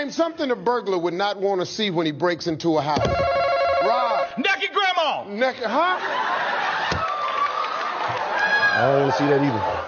Name something a burglar would not want to see when he breaks into a house. Rob. Naked grandma. Naked, huh? I don't want to see that either.